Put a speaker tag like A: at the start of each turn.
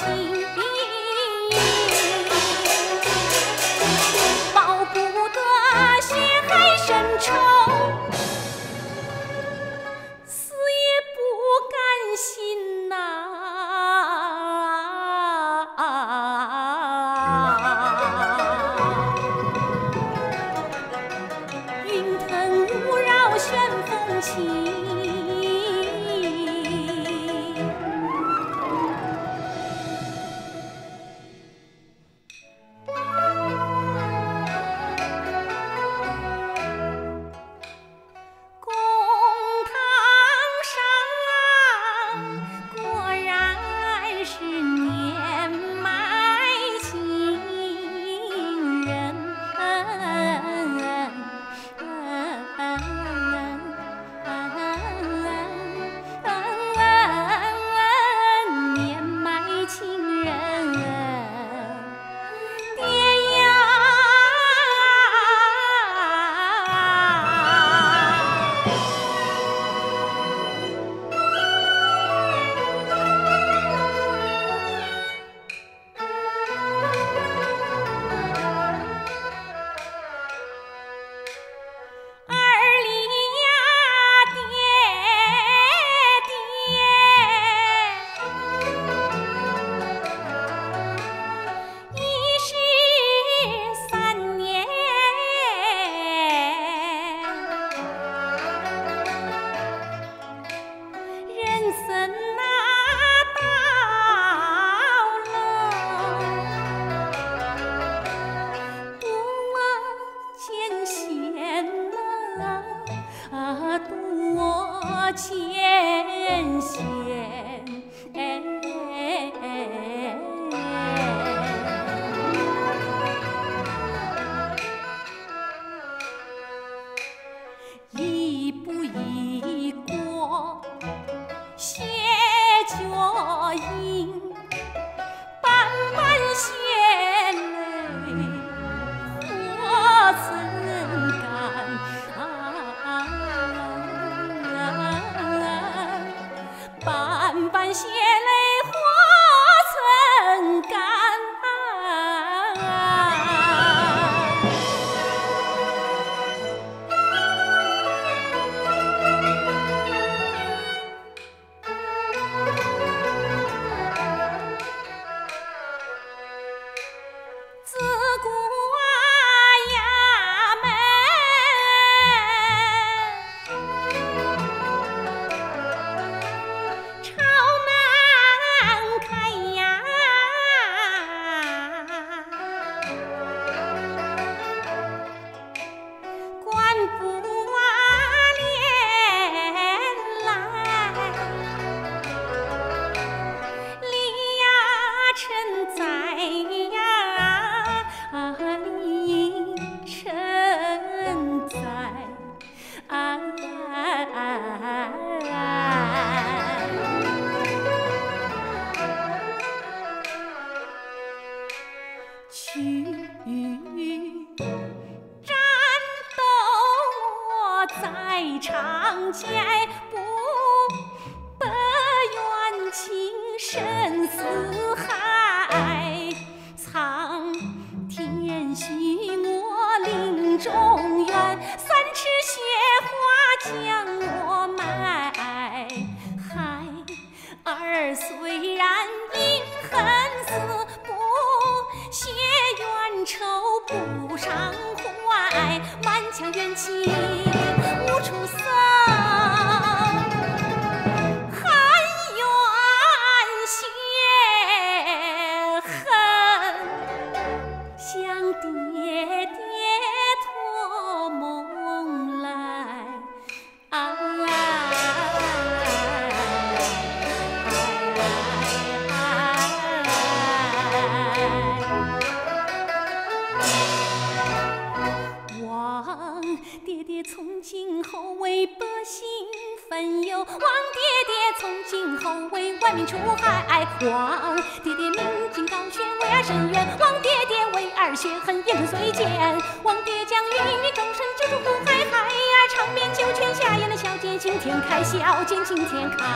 A: 情。前行为长街不把冤情深似海苍天许我临终愿三尺雪花将我埋。孩儿虽然因恨死不谢冤仇不上强怨气，无处散。出海，狂爹爹明镜高悬为儿伸冤，望爹爹为儿雪恨烟尘随肩，望爹将云雨更生救出苦海，海儿长眠九泉下，眼的小姐今天开，小姐今天开。